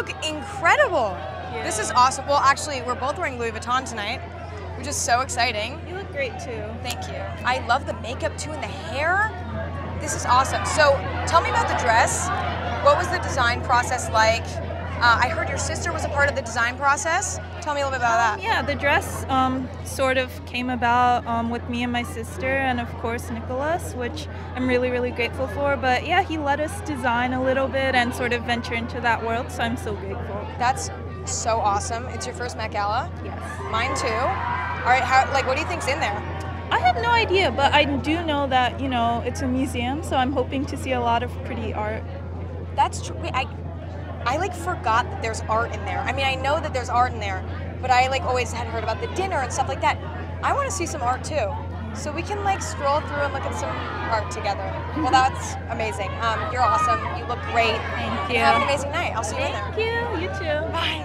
look incredible. This is awesome. Well, actually, we're both wearing Louis Vuitton tonight, which is so exciting. You look great too. Thank you. I love the makeup too and the hair. This is awesome. So, tell me about the dress. What was the design process like? Uh, I heard your sister was a part of the design process. Tell me a little bit about that. Yeah, the dress um, sort of came about um, with me and my sister, and of course Nicolas, which I'm really, really grateful for. But yeah, he let us design a little bit and sort of venture into that world, so I'm so grateful. That's so awesome. It's your first Met Gala. Yes. Mine too. All right, how like what do you think's in there? I have no idea, but I do know that you know it's a museum, so I'm hoping to see a lot of pretty art. That's true. Wait, I I like forgot that there's art in there. I mean, I know that there's art in there, but I like always had heard about the dinner and stuff like that. I want to see some art too. So we can like stroll through and look at some art together. Well, that's amazing. Um, you're awesome. You look great. Thank you. Have an amazing night. I'll see you in there. Thank you. You too. Bye.